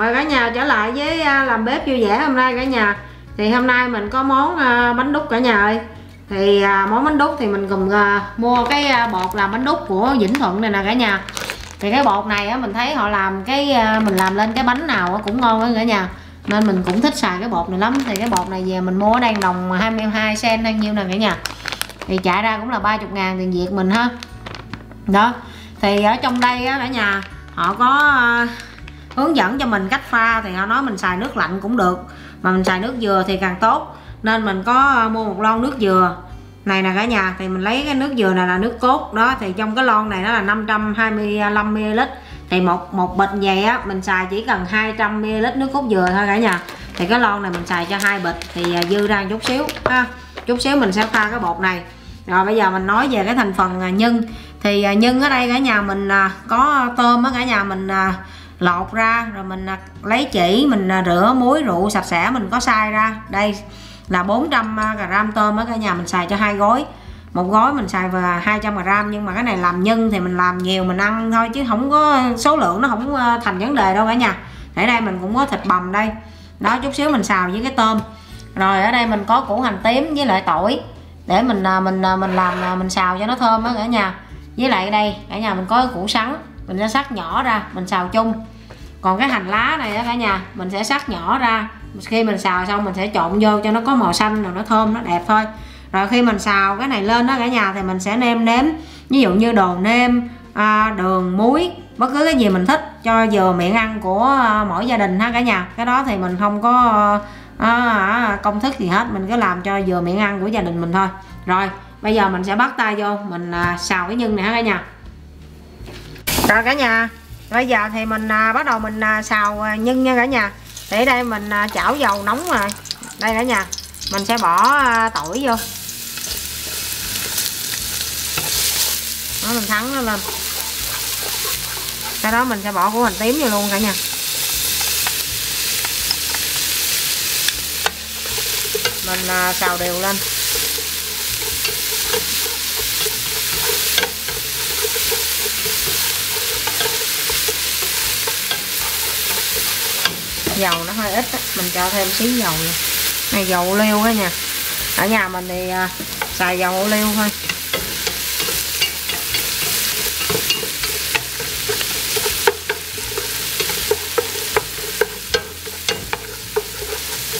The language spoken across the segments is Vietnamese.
mời cả nhà trở lại với à, làm bếp vui vẻ hôm nay cả nhà. Thì hôm nay mình có món à, bánh đúc cả nhà ơi. Thì à, món bánh đúc thì mình cùng mua cái bột làm bánh đúc của Vĩnh Thuận này nè cả nhà. Thì cái bột này á, mình thấy họ làm cái mình làm lên cái bánh nào cũng ngon hơn cả nhà. Nên mình cũng thích xài cái bột này lắm. Thì cái bột này về mình mua ở đây đồng 22 cent hay nhiêu nè cả nhà. Thì chạy ra cũng là 30 ngàn tiền Việt mình ha. Đó. Thì ở trong đây á cả nhà, họ có hướng dẫn cho mình cách pha thì họ nói mình xài nước lạnh cũng được. Mà mình xài nước dừa thì càng tốt. Nên mình có ờ, mua một lon nước dừa. Này nè cả nhà, thì mình lấy cái nước dừa này là nước cốt. Đó, thì trong cái lon này nó là 525 ml. Thì một một bịch vậy á, mình xài chỉ cần 200 ml nước cốt dừa thôi cả nhà. Thì cái lon này mình xài cho hai bịch, thì ờ, dư ra chút xíu, ha. Chút xíu mình sẽ pha cái bột này. Rồi bây giờ mình nói về cái thành phần ờ, nhân. Thì nhân ở đây cả nhà mình có tôm ở cả nhà, mình lột ra, rồi mình à, lấy chỉ, mình à, rửa muối, rượu sạch sẽ, mình có xay ra. Đây là 400 à, g tôm ở cả nhà mình xài cho hai gói. Một gói mình xài vào 200 g nhưng mà cái này làm nhân thì mình làm nhiều mình ăn thôi, chứ không có, số lượng nó không thành vấn đề đâu cả nhà. Ở đây mình cũng có thịt bằm đây. Đó, chút xíu mình xào với cái tôm. Rồi ở đây mình có củ hành tím với lại tỏi. Để mình mình mình làm mình xào cho nó thơm á cả nhà. Với lại đây, cả nhà mình có củ sắn mình sẽ sắc nhỏ ra mình xào chung. Còn cái hành lá này đó cả nhà mình sẽ sắc nhỏ ra. Khi mình xào xong mình sẽ trộn vô cho nó có màu xanh rồi nó thơm nó đẹp thôi. Rồi khi mình xào cái này lên đó cả nhà thì mình sẽ nêm nếm. Ví dụ như đồ nêm à, đường muối bất cứ cái gì mình thích cho vừa miệng ăn của à, mỗi gia đình ha cả nhà. Cái đó thì mình không có à, à, công thức gì hết mình cứ làm cho vừa miệng ăn của gia đình mình thôi. Rồi bây giờ mình sẽ bắt tay vô mình à, xào cái nhân này cả nhà rồi cả nhà bây giờ thì mình à, bắt đầu mình à, xào à, nhân nha cả nhà. Để đây mình à, chảo dầu nóng rồi. Đây cả nhà mình sẽ bỏ à, tỏi vô. Đó mình thắng nó lên. Sau đó mình sẽ bỏ củ hành tím vô luôn cả nhà. Mình à, xào đều lên. Dầu nó hơi ít á mình cho thêm xí dầu này, này dầu liêu á nha. Ở nhà mình thì à, xài dầu liêu thôi.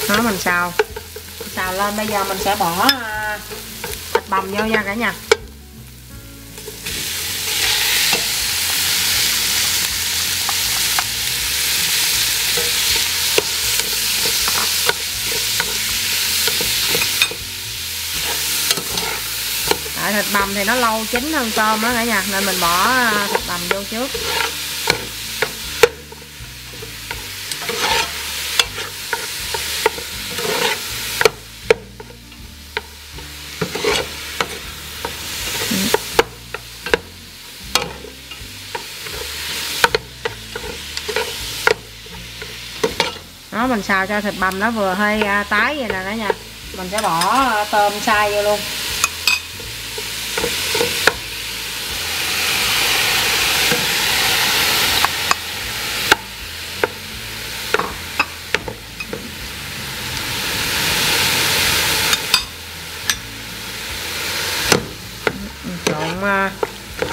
Đó mình xào. Xào lên bây giờ mình sẽ bỏ à, thịt bằm vô nha cả nhà. Tại thịt bằm thì nó lâu chín hơn tôm đó cả nhà, nên mình bỏ à, thịt bằm vô trước. Đó, mình xào cho thịt bằm nó vừa hơi à, tái vậy nè cả nhà. Mình sẽ bỏ à, tôm xay vô luôn. Trộn à,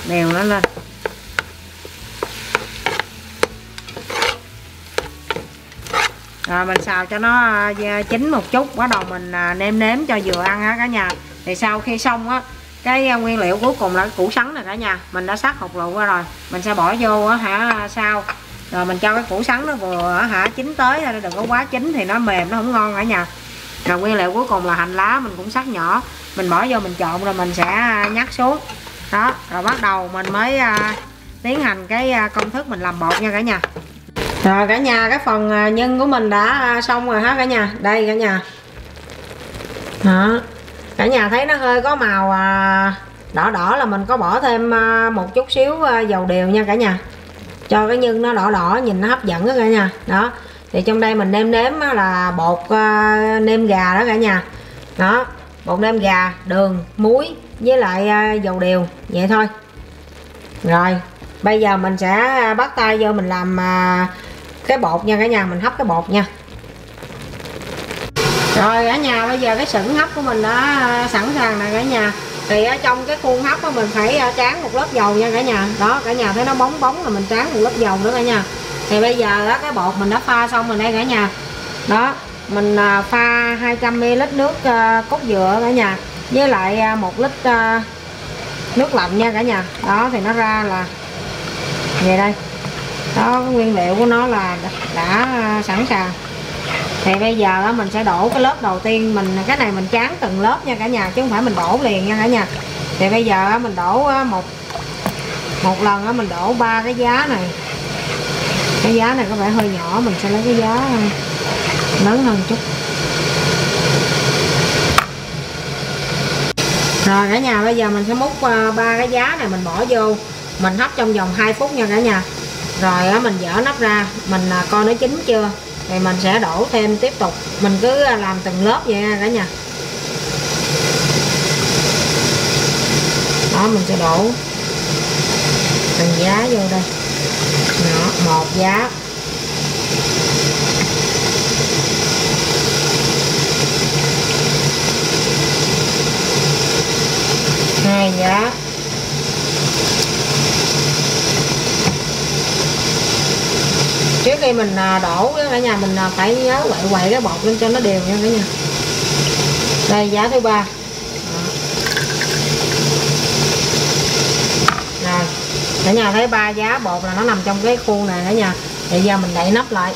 đều nó lên. Rồi mình xào cho nó à, chín một chút, bắt đầu mình à, nêm nếm cho vừa ăn ha cả nhà. Thì sau khi xong á, cái nguyên liệu cuối cùng là củ sắn này cả nhà. Mình đã sắc hột lựu qua rồi, mình sẽ bỏ vô á hả sau rồi mình cho cái củ sắn nó vừa hả, chín tới thôi, đừng có quá chín thì nó mềm, nó không ngon cả nhà. Rồi nguyên liệu cuối cùng là hành lá, mình cũng sắc nhỏ. Mình bỏ vô mình trộn rồi mình sẽ nhắc xuống đó rồi bắt đầu mình mới à, tiến hành cái à, công thức mình làm bột nha cả nhà. Rồi cả nhà cái phần à, nhân của mình đã xong rồi hết cả nhà. Đây cả nhà. Đó. Cả nhà thấy nó hơi có màu à, đỏ đỏ là mình có bỏ thêm một chút xíu dầu điều nha cả nhà. Cho cái nhân nó đỏ đỏ nhìn nó hấp dẫn đó cả nhà. Đó. Thì trong đây mình nêm nếm là bột nêm gà đó cả nhà. Đó bột nêm gà, đường, muối với lại à, dầu điều. Vậy thôi. Rồi, bây giờ mình sẽ à, bắt tay vô mình làm à, cái bột nha cả nhà, mình hấp cái bột nha. Rồi, cả nhà, bây giờ cái sửng hấp của mình đã sẵn sàng nè cả nhà. Thì ở trong cái khuôn hấp đó mình phải tráng một lớp dầu nha cả nhà. Đó, cả nhà thấy nó bóng bóng là mình tráng một lớp dầu nữa cả nhà. Thì bây giờ đó cái bột mình đã pha xong rồi đây cả nhà. Đó mình à, pha 200 ml nước à, cốt dừa cả nhà với lại à, một lít nước lạnh nha cả nhà. Đó thì nó ra là về đây. Đó cái nguyên liệu của nó là đã, sẵn sàng. Thì bây giờ đó mình sẽ đổ cái lớp đầu tiên mình cái này mình chán từng lớp nha cả nhà chứ không phải mình đổ liền nha cả nhà. Thì bây giờ mình đổ một một lần mình đổ ba cái giá này. Cái giá này có vẻ hơi nhỏ mình sẽ lấy cái giá lớn hơn chút. Rồi cả nhà bây giờ mình sẽ múc ờ, ba cái giá này mình bỏ vô. Mình hấp trong vòng 2 phút nha cả nhà. Rồi mình dỡ nắp ra. Mình à, coi nó chín chưa? Thì mình sẽ đổ thêm tiếp tục. Mình cứ à, làm từng lớp vậy nha cả nhà. Đó mình sẽ đổ từng giá vô đây. Đó, một giá. Này giá trước khi mình à, đổ cả nhà mình à, phải nhớ quậy quậy cái bột lên cho nó đều nha cả nhà. Đây, giá thứ ba. Rồi cả nhà thấy ba giá bột là nó nằm trong cái khuôn này cả nhà. Bây giờ mình đậy nắp lại.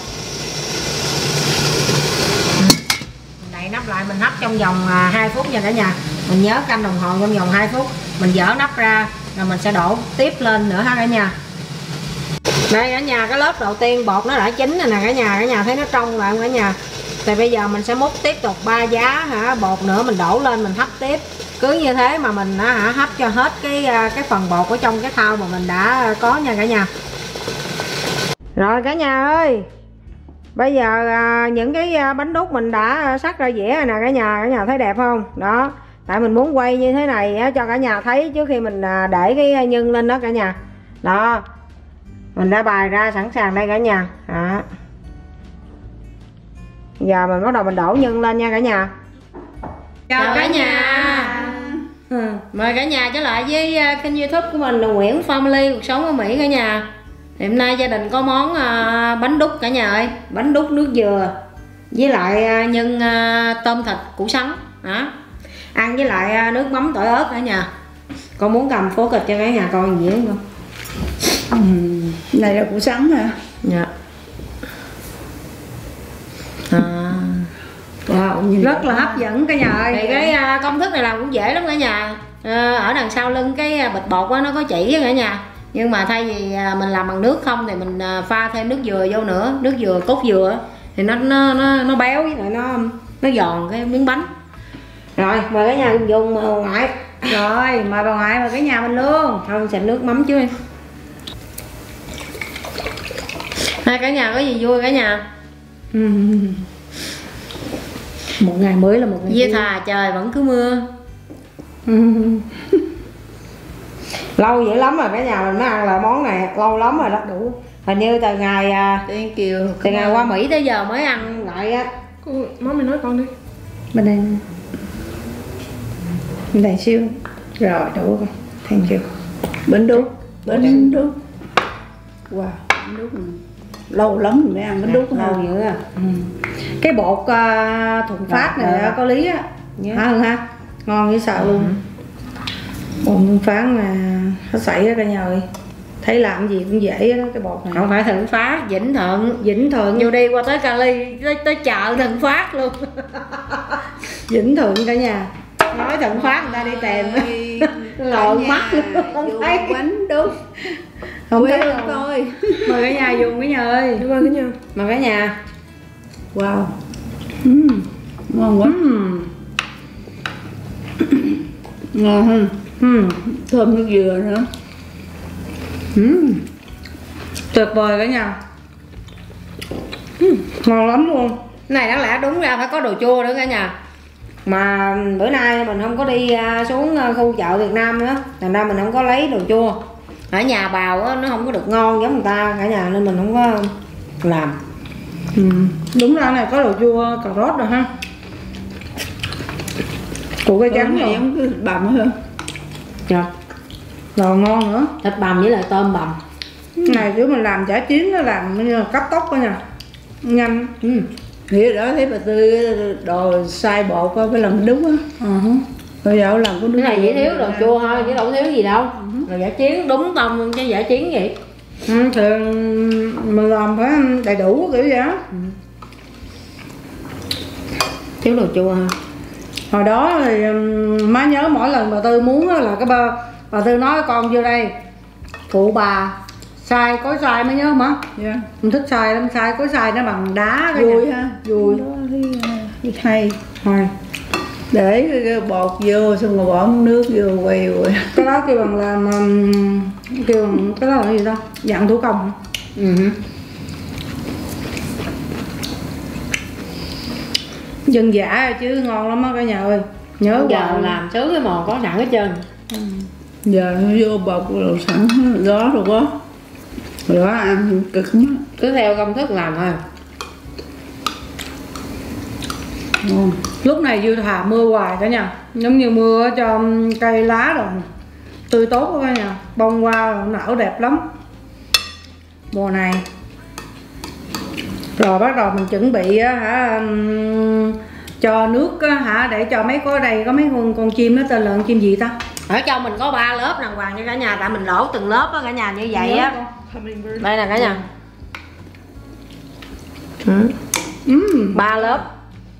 Mình đậy nắp lại, mình hấp trong vòng à, 2 phút nha cả nhà mình nhớ canh đồng hồ trong vòng 2 phút. Mình dỡ nắp ra, rồi mình sẽ đổ tiếp lên nữa ha cả nhà. Đây cả nhà, cái lớp đầu tiên bột nó đã chín rồi nè cả nhà. Cả nhà thấy nó trong lại cả nhà? Thì bây giờ mình sẽ múc tiếp tục ba giá hả? Bột nữa mình đổ lên, mình hấp tiếp. Cứ như thế mà mình hả, hấp cho hết cái à, cái phần bột ở trong cái thau mà mình đã có nha cả nhà. Rồi cả nhà ơi, bây giờ à, những cái à, bánh đúc mình đã sắc ra dĩa rồi nè cả nhà. Cả nhà thấy đẹp không? Đó tại mình muốn quay như thế này cho cả nhà thấy trước khi mình để cái nhân lên đó cả nhà. Đó mình đã bài ra sẵn sàng đây cả nhà. Đó. giờ mình bắt đầu mình đổ nhân lên nha cả nhà. Chào cả nhà. Ừ. mời cả nhà trở lại với à, kênh youtube của mình là Nguyễn Family cuộc sống ở Mỹ cả nhà. Thì hôm nay gia đình có món à, bánh đúc cả nhà ơi. Bánh đúc nước dừa với lại à, nhân tôm thịt củ sắn. Đó ăn với lại nước mắm tỏi ớt cả nhà. Con muốn cầm phố kịch cho cả nhà coi gì không? Ừ. này là củ sắn hả? Dạ. À. Wow, rất là hấp dẫn cả nhà ơi. Thì cái uh, công thức này làm cũng dễ lắm cả nhà. Uh, ở đằng sau lưng cái bịch bột đó, nó có chỉ cả nhà. Nhưng mà thay vì mình làm bằng nước không thì mình pha thêm nước dừa vô nữa. Nước dừa cốt dừa thì nó nó nó, nó béo với lại nó nó giòn cái miếng bánh rồi. Mời cả nhà cùng dùng ngoại. Rồi mời bà ngoại mời cái nhà mình luôn. Không xịt nước mắm chứ em hai cả nhà có gì vui cả nhà? Một ngày mới là một ngày với thà trời vẫn cứ mưa. Lâu dữ lắm rồi cả nhà mình mới ăn lại món này. Lâu lắm rồi đó đủ. Hình như từ ngày à, Thank you. từ ngày qua mỹ tới giờ mới ăn lại á. Món mày nói con đi. Bên đây đây siêu. Rồi đủ rồi thank you. Bánh đúc bánh đúc wow bánh đúc lâu lắm rồi mới ăn bánh đúc lâu dữ à. Ừ. cái bột uh, thuần phát này rồi. có lý á. Yeah. Dạ. hả ha? Ngon như sợ luôn. Bột thuần phát là nó xảy ra cả nhà ơi. Thấy làm gì cũng dễ đó cái bột này. Không phải thượng phát vĩnh thuận. Vĩnh thuận. Vô đi qua tới cali tới, tới chợ thượng phát luôn. Vĩnh thuận cả nhà nói thượng phát người ta đi tìm. Lộn mắt luôn không thấy. bánh đúc không thấy. không thôi. Mời cả nhà dùng cái nhà ơi. Mời cả nhà. Mời cả nhà. Wow. Uhm, ngon quá. Uhm. ngon hơn. Uhm. thơm nước dừa nữa. Uhm. tuyệt vời cả nhà. Uhm. ngon lắm luôn. Này đáng lẽ đúng ra phải có đồ chua nữa cả nhà mà bữa nay mình không có đi à, xuống à, khu chợ Việt Nam nữa. Thành ra mình không có lấy đồ chua. Ở nhà bào á, nó không có được ngon giống người ta. Cả nhà nên mình không có làm. Ừ. đúng ra này có đồ chua cà rốt rồi ha. Củ cây trắng này giống cái thịt bằm hơn. Dạ. rồi ngon nữa. Thịt bằm với lại tôm bằm. Cái này kiểu mình làm chả chiến nó làm như là cấp tốc đó nha. Nhanh. Ừ. thì đó thấy bà tư đồ sai bột có phải làm đúng á. Bây giờ làm có cái nước này chỉ thiếu đồ chua thôi chứ đâu thiếu gì đâu. Rồi giả chiến đúng tôm chứ giả chiến vậy ừ, thì mình làm phải đầy đủ kiểu vậy á. Thiếu đồ chua ha. Hồi đó thì má nhớ mỗi lần bà tư muốn là cái bà bà tư nói con vô đây phụ bà xay có xay mới nhớ không má dạ. Mình thích xay lắm xay có xay nó bằng đá cái vui ha Vui. đó thấy hay. Rồi. để cái, bột vô xong rồi bỏ nước vô quay quay cái đó kêu bằng làm ừm, kêu bằng cái đó là cái gì ta? Dạng thủ công ừ. dân dã chứ ngon lắm á cả nhà ơi. Nhớ giờ hoài. làm sướng cái mòn có sẵn hết trơn. Giờ nó vô bột rồi sẵn đó rồi có rồi đó ăn cực nhất. Cứ theo công thức làm thôi. Ngon. Lúc này dư thả mưa hoài cả nhà giống như mưa cho cây lá rồi. Tươi tốt quá cả nhà bông hoa rồi nở đẹp lắm. Mùa này. Rồi bắt đầu mình chuẩn bị á, hả cho nước á, hả để cho mấy có đây có mấy con con chim nó tên là con chim gì ta? Ở trong mình có ba lớp đàng hoàng cho cả nhà tại mình lỗ từng lớp á cả nhà như vậy á đây nè cả nhà. Ừm, ba lớp.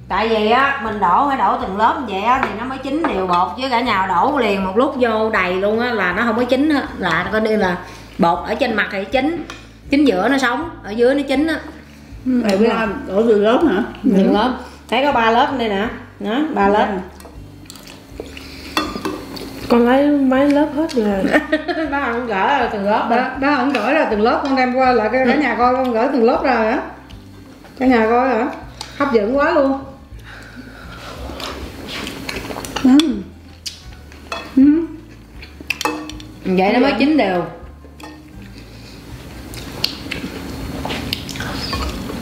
Tại vì á mình đổ phải đổ từng lớp vậy á thì nó mới chín đều bột. Chứ cả nhà đổ liền một lúc vô đầy luôn á là nó không có chín là coi như là bột ở trên mặt thì chín. Chín giữa nó sống ở dưới nó chín á. Làm đổ từ lớp hả? Từng lớp. Thấy có ba lớp đây nè. Đó ba lớp con lấy mấy lớp hết rồi nó không gỡ rồi từng lớp đó đó, đó không gửi ra từng lớp con đem qua lại cái cả nhà coi con gửi từng lớp ra hả? Cả nhà coi hả? Hấp dẫn quá luôn. Ừ. Ừm. vậy nó mới chín đều.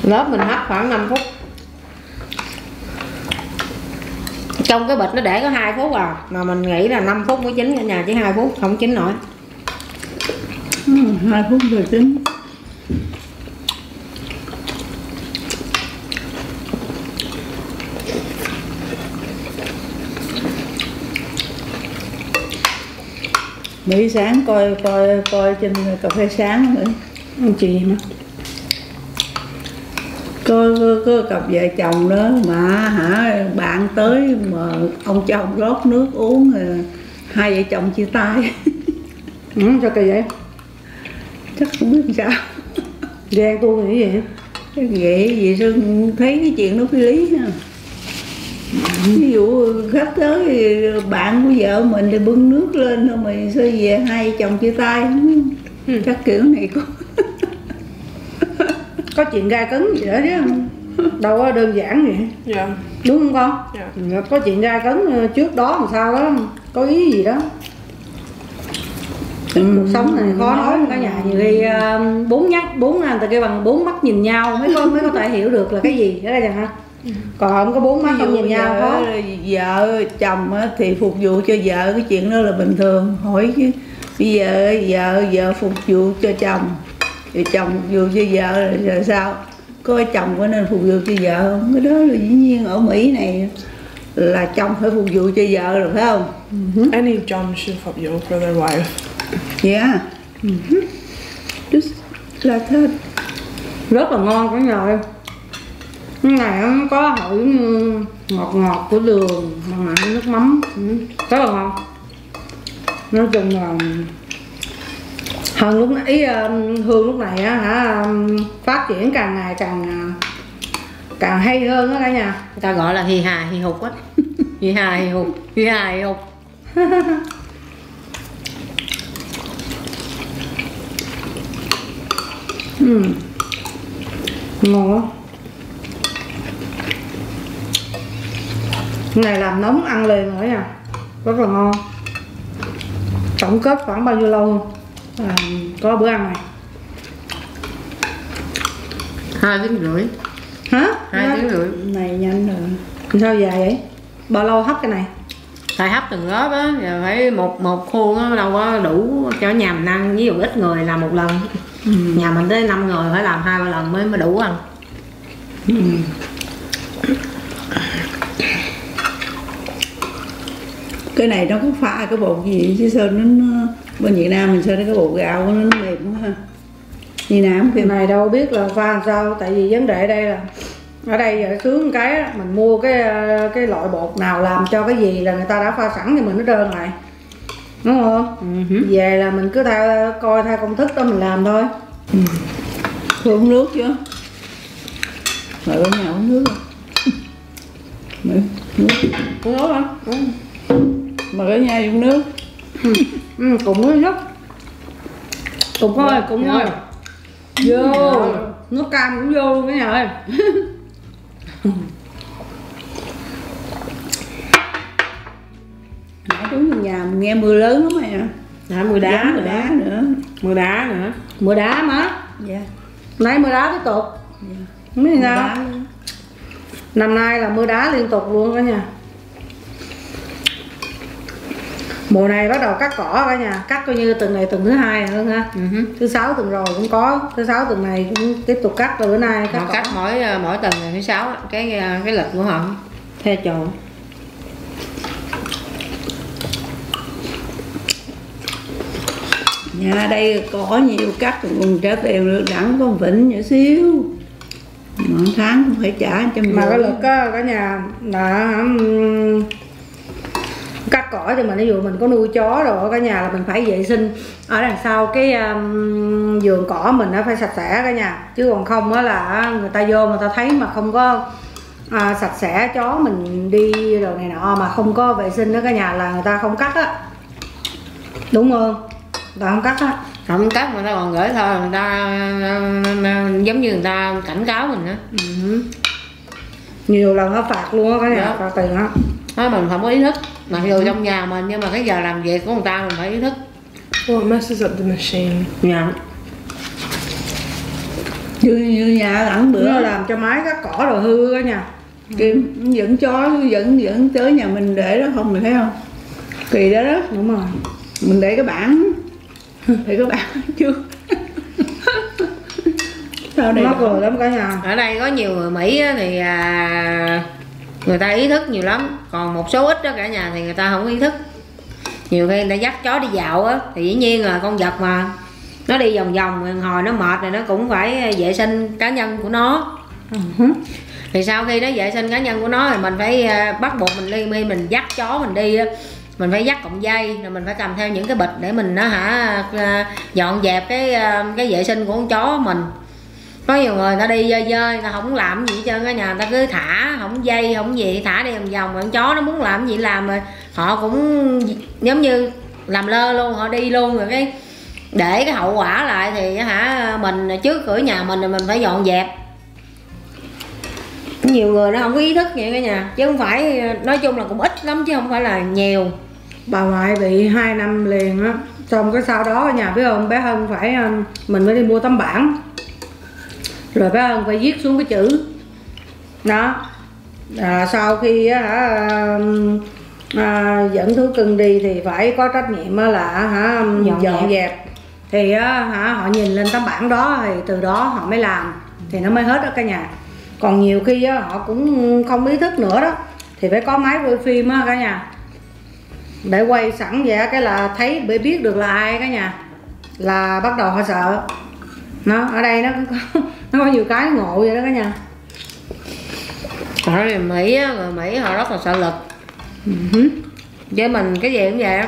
Lớp mình hấp khoảng 5 phút trong cái bịch nó để có 2 phút à. Mà mình nghĩ là 5 phút mới chín cả nhà chỉ 2 phút không chín nổi. Ừ, hai phút rồi chín. Mỹ sáng coi coi coi trên cà phê sáng nữa. Anh chị mà có, có, có cặp vợ chồng đó mà hả bạn tới mà ông chồng rót nước uống rồi hai vợ chồng chia tay. Ừ, sao kỳ vậy? Chắc không biết sao. Ghen tôi nghĩ vậy vậy vậy sao thấy cái chuyện đó phi lý ha ví dụ khách tới bạn của vợ mình thì bưng nước lên thôi mà sao về hai chồng chia tay. Chắc kiểu này có có chuyện gai cấn gì đó chứ đâu có đơn giản vậy dạ. Đúng không con? Dạ. Có chuyện gai cấn ờ, trước đó làm sao đó có ý gì đó. Cuộc sống này khó nói cả nhà. Nhiều khi ờ, bốn nhắc bốn người ta kêu bằng bốn mắt nhìn nhau mới có mới có thể hiểu được là cái gì. Đó là chẳng ha còn không có bốn mắt không nhìn nhau khó. vợ chồng á thì phục vụ cho vợ cái chuyện đó là bình thường. Hỏi chứ bây giờ vợ vợ phục vụ cho chồng thì chồng vụ cho vợ là, sao? Có chồng có nên phục vụ cho vợ không? Cái đó là dĩ nhiên ở mỹ này là chồng phải phục vụ cho vợ rồi phải không? Any John should phục vụ for their wife. Yeah. Just là thế rất là ngon cả nhà ơi. Cái này nó có hậu ngọt ngọt của đường mà nước mắm. Ừ, rất là ngon. Nói chung là hơn lúc nãy ờ, hương lúc này á hả phát triển càng ngày càng ờ, càng hay hơn á cả nhà. Người ta gọi là hì hà hì hục á. Hì hà hì hục hì hà hì hục. Ừ. ngon quá. Này làm nóng ăn liền rồi nha rất là ngon. Tổng kết khoảng bao nhiêu lâu? không? À, có bữa ăn này. Hai tiếng rưỡi. Hả? Hai tiếng rưỡi. Này nhanh rồi. Sao dài vậy? Bao lâu hấp cái này? Phải hấp từng lớp á giờ phải một một khuôn á đâu có đủ cho nhà mình ăn ví dụ ít người làm một lần. Nhà mình tới 5 người phải làm hai ba lần mới mới đủ ăn. Cái này nó có pha cái bột gì chứ sao nó bên Việt Nam mình sao nó cái bột gạo nó, nó mềm quá ha. Như cái phim này đâu biết là pha làm sao tại vì vấn đề đây là ở đây giờ sướng cái mình mua cái cái loại bột nào làm cho cái gì là người ta đã pha sẵn cho mình nó đơn lại. Đúng không? Về là mình cứ theo coi theo công thức đó mình làm thôi. Thôi uống nước chứ Mời ở nhà uống nước Mời nước. Uống nước hả? Mời ở nhà uống nước ừ, cùng với nước cùng thôi cùng thôi vô. Nước cam cũng vô luôn cái nhà ơi Nãy trốn trong nhà mình nghe mưa lớn lắm mày à Đã mưa đá mưa đá nữa. Mưa đá nữa. Mưa đá má Dạ. Nay mưa đá tiếp tục. Sao. đá luôn. năm nay là mưa đá liên tục luôn cả nhà mùa này bắt đầu cắt cỏ cả nhà. Cắt coi như tuần này tuần thứ hai hơn ha Ừ hứ. thứ sáu tuần rồi cũng có. Thứ sáu tuần này cũng tiếp tục cắt rồi bữa nay cắt họ cỏ. cắt mỗi ờ, mỗi tuần ngày thứ sáu cái ờ, cái lịch của họ theo chồn Nhà đây có nhiều cắt còn trả tiền được đẳng con vịnh nhỏ xíu. Mỗi tháng cũng phải trả trăm mà cái lực á cả nhà là ừm, cắt cỏ thì mình ví dụ mình có nuôi chó rồi cả nhà là mình phải vệ sinh. Ở đằng sau cái um, vườn cỏ mình nó phải sạch sẽ cả nhà. Chứ còn không á là người ta vô người ta thấy mà không có à, sạch sẽ chó mình đi rồi này nọ mà không có vệ sinh đó cả nhà là người ta không cắt á. Đúng không? Người ta không cắt á. Không cắt mà ta còn gửi thôi người ta giống như người ta cảnh cáo mình á. Ừ. nhiều lần nó phạt luôn á cả nhà Dạ. phạt tiền á mình không có ý thức mặc dù trong nhà mình nhưng mà cái giờ làm việc của người ta mình phải ý thức. Well, it messes up the machine. dạ. Như, như nhà đẳng bữa nó làm cho máy cắt cỏ rồi hư cả nhà Kim dẫn chó dẫn dẫn tới nhà mình để đó không mày thấy không? Kỳ đó đó. Đúng rồi. Mình để cái bảng. Để cái bảng chưa sao đây được? cười lắm cả nhà. Ở đây có nhiều người mỹ á, thì à, người ta ý thức nhiều lắm. Còn một số ít đó cả nhà thì người ta không ý thức. Nhiều khi người ta dắt chó đi dạo á thì dĩ nhiên là con vật mà nó đi vòng vòng hồi nó mệt rồi nó cũng phải vệ sinh cá nhân của nó. Thì sau khi nó vệ sinh cá nhân của nó thì mình phải à, bắt buộc mình đi mi mình dắt chó mình đi mình phải dắt cọng dây rồi mình phải cầm theo những cái bịch để mình nó hả à, dọn dẹp cái cái vệ sinh của con chó mình có nhiều người ta đi dơi dơi ta không làm gì hết trơn nhà người ta cứ thả không dây không gì, thả đi vòng vòng, con chó nó muốn làm gì làm rồi. Họ cũng giống như làm lơ luôn, họ đi luôn rồi cái để cái hậu quả lại thì hả, mình trước cửa nhà mình mình phải dọn dẹp. Nhiều người nó không có ý thức vậy cả nhà, chứ không phải, nói chung là cũng ít lắm chứ không phải là nhiều. Bà ngoại bị 2 năm liền á, xong cái sau đó ở nhà, biết không, bé hân phải ờ, mình mới đi mua tấm bảng rồi bé hân phải viết xuống cái chữ. Đó. À, sau khi á, hả à, dẫn thú cưng đi thì phải có trách nhiệm á là hả Dọn dọn, dẹp. dẹp. Thì á, hả họ nhìn lên tấm bảng đó thì từ đó họ mới làm. Thì nó mới hết ở cả nhà. Còn nhiều khi á, họ cũng không ý thức nữa đó. Thì phải có máy quay phim á cả nhà. Để quay sẵn vậy cái là thấy để biết được là ai cả nhà. Là bắt đầu họ sợ. Nó ở đây nó có, nó có nhiều cái ngộ vậy đó cả nhà. Ở mỹ á, người mỹ họ rất là sợ lực. Với mình cái gì cũng vậy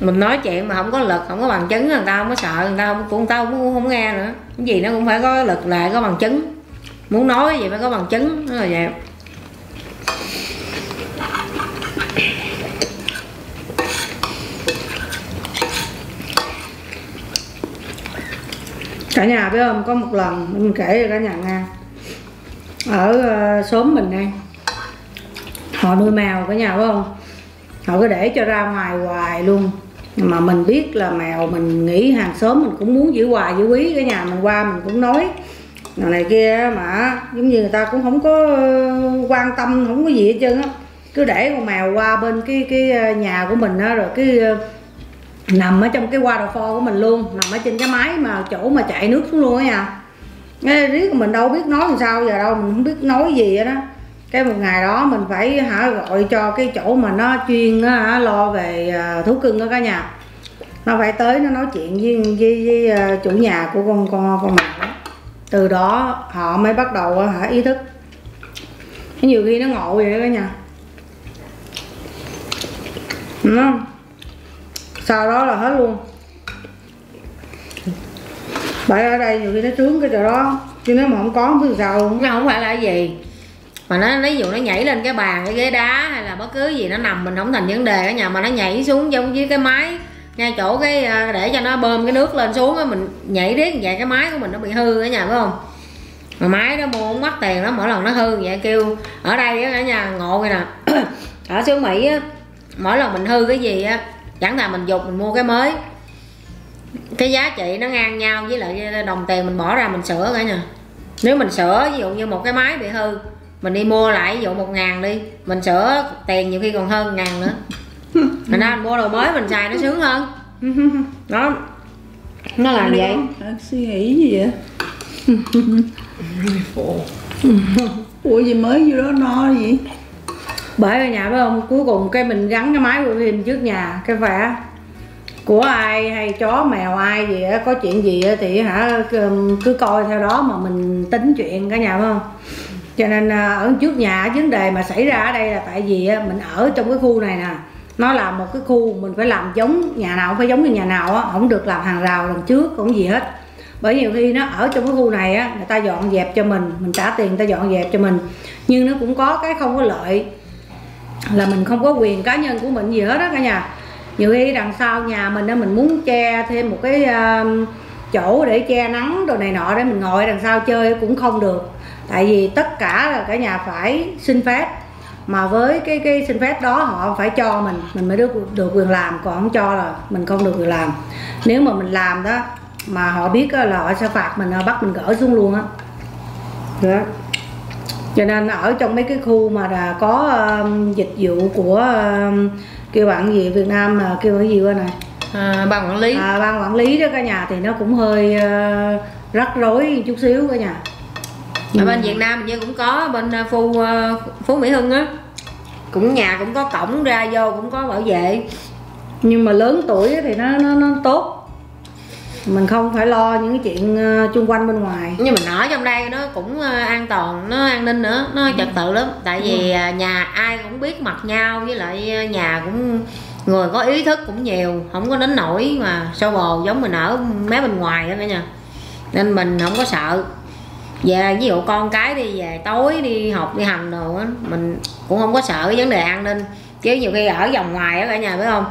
mình nói chuyện mà không có lực không có bằng chứng người ta không có sợ người ta không cũng người ta cũng không, không nghe nữa. Cái gì nó cũng phải có lực lại có bằng chứng. Muốn nói gì phải có bằng chứng nó là vậy cả nhà biết không? Có một lần mình kể cho cả nhà nghe. Ở ờ, xóm mình đây. Họ nuôi mèo cả nhà phải không? Họ cứ để cho ra ngoài hoài luôn. Mà mình biết là mèo mình nghĩ hàng xóm mình cũng muốn giữ hoài giữ quý. Cái nhà mình qua mình cũng nói. Này kia mà giống như người ta cũng không có ờ, quan tâm không có gì hết trơn á. Cứ để con mèo qua bên cái cái ờ, nhà của mình á rồi cái ờ, nằm ở trong cái waterfall của mình luôn nằm ở trên cái máy mà chỗ mà chạy nước xuống luôn á nha. Cái riết mình đâu biết nói làm sao giờ đâu mình không biết nói gì hết đó cái một ngày đó mình phải hả gọi cho cái chỗ mà nó chuyên á, hả, lo về à, thú cưng đó cả nhà. Nó phải tới nó nói chuyện với với, với à, chủ nhà của con con con mèo đó từ đó họ mới bắt đầu hả ý thức. Nhiều khi nó ngộ vậy đó cả nhà. Đúng không? Sau đó là hết luôn. Bởi ở đây nhiều khi nó trướng cái chỗ đó. Chứ nếu mà không có, không biết sao luôn. Nó không phải là cái gì. Mà nó ví dụ nó nhảy lên cái bàn, cái ghế đá hay là bất cứ gì, nó nằm mình không thành vấn đề ở nhà. Mà nó nhảy xuống giống dưới cái máy, ngay chỗ cái à, để cho nó bơm cái nước lên xuống á, mình nhảy riết vậy, cái máy của mình nó bị hư ở nhà, phải không? Mà máy nó mua mất tiền nó mỗi lần nó hư vậy kêu, ở đây á nhà, ngộ vậy nè. Ở xứ mỹ á, mỗi lần mình hư cái gì á chẳng thà mình dục mình mua cái mới. Cái giá trị nó ngang nhau với lại đồng tiền mình bỏ ra mình sửa cả nhà. Nếu mình sửa ví dụ như một cái máy bị hư mình đi mua lại ví dụ một ngàn đi mình sửa tiền nhiều khi còn hơn ngàn nữa. Thành ra mình mua đồ mới mình xài nó sướng hơn. Đó. Nó làm vậy. Suy nghĩ gì vậy? Ủa gì mới vô đó no gì bởi ở nhà phải không? Cuối cùng cái mình gắn cái máy của phim trước nhà cái vẽ. Của ai hay chó mèo ai gì á có chuyện gì á thì hả cứ, um, coi theo đó mà mình tính chuyện cả nhà phải không? Cho nên à, ở trước nhà vấn đề mà xảy ra ở đây là tại vì mình ở trong cái khu này nè. Nó là một cái khu mình phải làm giống nhà nào cũng phải giống như nhà nào á không được làm hàng rào lần trước cũng gì hết. Bởi nhiều khi nó ở trong cái khu này á người ta dọn dẹp cho mình mình trả tiền người ta dọn dẹp cho mình. Nhưng nó cũng có cái không có lợi là mình không có quyền cá nhân của mình gì hết đó cả nhà. Nhiều khi đằng sau nhà mình á mình muốn che thêm một cái uh, chỗ để che nắng đồ này nọ để mình ngồi đằng sau chơi cũng không được. Tại vì tất cả là cả nhà phải xin phép. Mà với cái cái xin phép đó họ phải cho mình mình mới được được quyền làm còn không cho là mình không được quyền làm. Nếu mà mình làm đó mà họ biết là họ sẽ phạt mình bắt mình gỡ xuống luôn á. Đó cho nên ở trong mấy cái khu mà là có um, dịch vụ của um, kêu bạn gì Việt Nam là kêu cái gì qua này à, ban quản lý. À, ban quản lý đó cả nhà thì nó cũng hơi uh, rắc rối chút xíu cả nhà. Ở bên Việt Nam như cũng có bên à, khu à, Phú Mỹ Hưng á. Cũng nhà cũng có cổng ra vô cũng có bảo vệ. Nhưng mà lớn tuổi thì nó nó nó tốt mình không phải lo những cái chuyện uh, chung quanh bên ngoài. Nhưng mình ở trong đây nó cũng à, an toàn nó an ninh nữa nó trật tự lắm. Tại vì à, nhà ai cũng biết mặt nhau với lại nhà cũng người có ý thức cũng nhiều không có đến nỗi mà sâu bồ giống mình ở mé bên ngoài đó cả nhà. Nên mình không có sợ. Về ví dụ con cái đi về tối đi học đi hành đồ á mình cũng không có sợ cái vấn đề an ninh. Chứ nhiều khi ở vòng ngoài á cả nhà phải không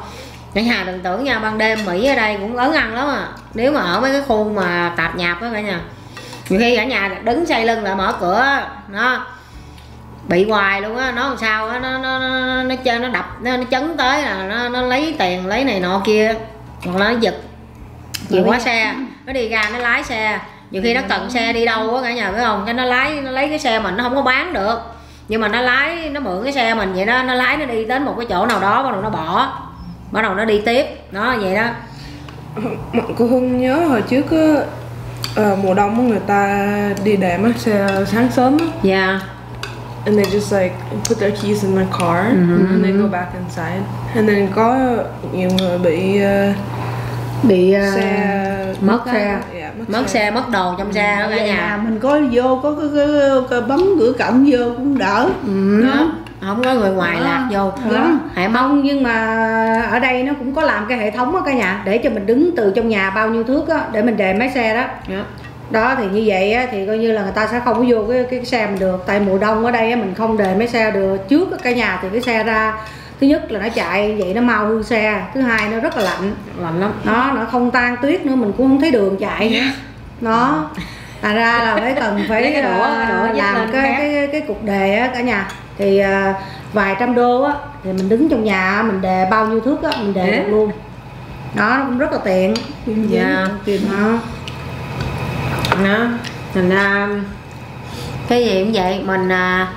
cả nhà đừng tưởng nha ban đêm mỹ ở đây cũng ớn ăn lắm à. Nếu mà ở mấy cái khu mà tạp nhạp á cả nhà. Nhiều khi cả nhà đứng xây lưng lại mở cửa nó bị hoài luôn á nó làm sao á nó nó nó nó chơi nó đập nó, nó chấn tới là nó nó lấy tiền lấy này nọ kia. Hoặc là nó giật chìa khóa xe nó đi ra nó lái xe. Nhiều khi nó cần xe đi đâu á cả nhà phải không? Cái nó lái nó lấy cái xe mình nó không có bán được. Nhưng mà nó lái nó mượn cái xe mình vậy đó nó lái nó đi đến một cái chỗ nào đó bắt đầu nó bỏ bắt đầu nó đi tiếp. Nó vậy đó. Mọi cô Hương nhớ hồi trước á, ờ, mùa đông người ta đi đệm á, xe sáng sớm á, dạ. And they just like put their keys in their car and they go back inside. And then có nhiều người bị ờ, bị uh, xe mất xe. Yeah, mất xe. mất đồ trong xe đó cả nhà. mình có vô có cái, cái, cái bấm cửa cổng vô cũng đỡ. Đó không có người ngoài lạc vô. đó hãy mong không nhưng mà ở đây nó cũng có làm cái hệ thống á cả nhà. Để cho mình đứng từ trong nhà bao nhiêu thước á để mình đề máy xe đó. Dạ. đó thì như vậy á, thì coi như là người ta sẽ không có vô cái, cái xe mình được. Tại mùa đông ở đây á, mình không đề máy xe được. Trước á, cả nhà thì cái xe ra thứ nhất là nó chạy vậy nó mau hư xe thứ hai nó rất là lạnh. Lạnh lắm. Nó nó không tan tuyết nữa mình cũng không thấy đường chạy. Nữa nó thành ra là phải cần phải Lấy cái đũa, ờ, cái đũa làm cái, khác. cái cái cục đề á cả nhà. Thì ờ, vài trăm đô á thì mình đứng trong nhà mình đề bao nhiêu thước á mình đề được luôn. Đó nó cũng rất là tiện. Dạ tiền đó. đó thành ra cái gì cũng vậy mình à,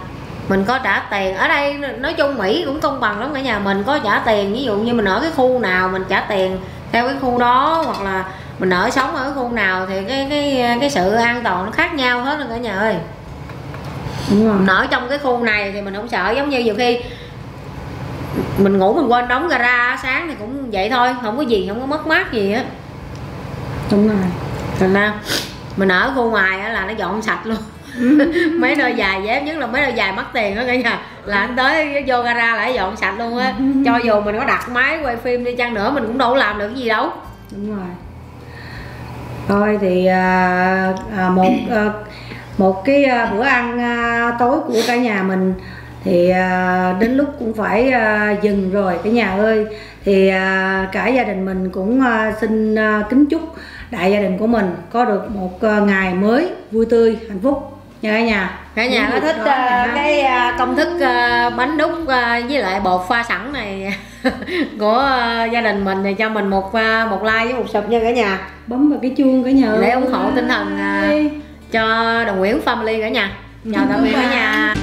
mình có trả tiền. Ở đây nói chung mỹ cũng công bằng lắm cả nhà. Mình có trả tiền ví dụ như mình ở cái khu nào mình trả tiền theo cái khu đó hoặc là mình ở sống ở khu nào thì cái cái cái sự an toàn nó khác nhau hết rồi cả nhà ơi. Đúng rồi. Mình ở trong cái khu này thì mình không sợ giống như nhiều khi mình ngủ mình quên đóng gara sáng thì cũng vậy thôi không có gì không có mất mát gì á. Đúng rồi. Thành ra mình ở khu ngoài á là nó dọn sạch luôn. Mấy đôi giày dép nhất là mấy đôi giày mất tiền đó cả nhà. Là anh tới vô gara nó dọn sạch luôn á. Cho dù mình có đặt máy quay phim đi chăng nữa mình cũng đâu làm được cái gì đâu. Đúng rồi thôi thì à, à, một à, một cái à, bữa ăn à, tối của cả nhà mình thì à, đến lúc cũng phải à, dừng rồi. Cả nhà ơi thì à, cả gia đình mình cũng à, xin à, kính chúc đại gia đình của mình có được một à, ngày mới vui tươi hạnh phúc nha cả nhà. Cả nhà có thích nhà. cái ờ, công thức ờ, bánh đúc với lại bột pha sẵn này của gia đình mình thì cho mình một một like với một sub nha cả nhà. Bấm vào cái chuông cả nhà Để ủng hộ tinh thần, cho đồng Nguyễn family cả nhà. Chào tạm biệt cả nhà